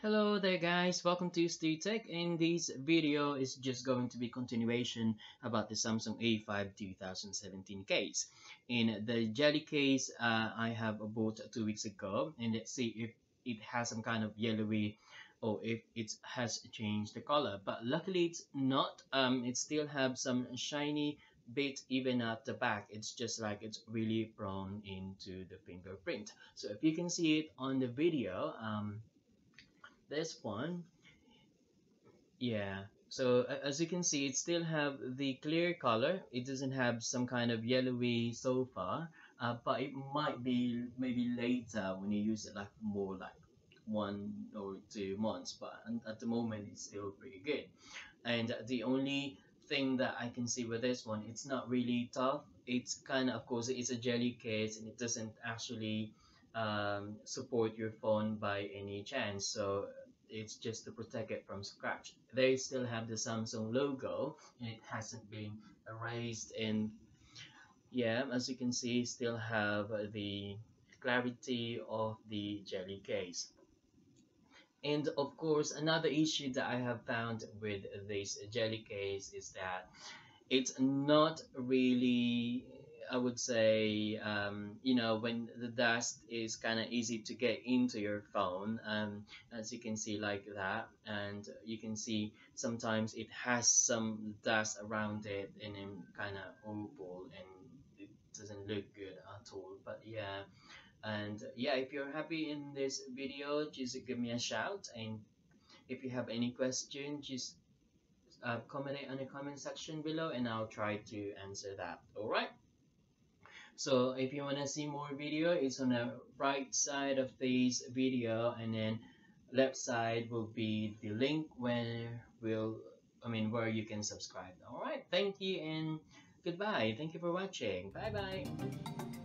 Hello there guys, welcome to Stu Tech. In this video is just going to be continuation about the Samsung A5 2017 case. In the jelly case uh, I have bought two weeks ago and let's see if it has some kind of yellowy or if it has changed the color but luckily it's not um, it still have some shiny bit even at the back it's just like it's really prone into the fingerprint so if you can see it on the video um, this one. Yeah so as you can see it still have the clear color. It doesn't have some kind of yellowy so far uh, but it might be maybe later when you use it like more like one or two months but at the moment it's still pretty good. And the only thing that I can see with this one it's not really tough. It's kind of of course it's a jelly case and it doesn't actually um, support your phone by any chance. So it's just to protect it from scratch. They still have the Samsung logo. And it hasn't been erased. And yeah as you can see still have the clarity of the jelly case. And of course another issue that I have found with this jelly case is that it's not really I would say, um, you know, when the dust is kind of easy to get into your phone, um, as you can see like that, and you can see sometimes it has some dust around it and then kind of oval and it doesn't look good at all. But yeah, and yeah, if you're happy in this video, just give me a shout. And if you have any questions, just uh, comment it on the comment section below and I'll try to answer that. Alright? So if you want to see more video it's on the right side of this video and then left side will be the link where will I mean where you can subscribe. Alright thank you and goodbye. Thank you for watching. Bye bye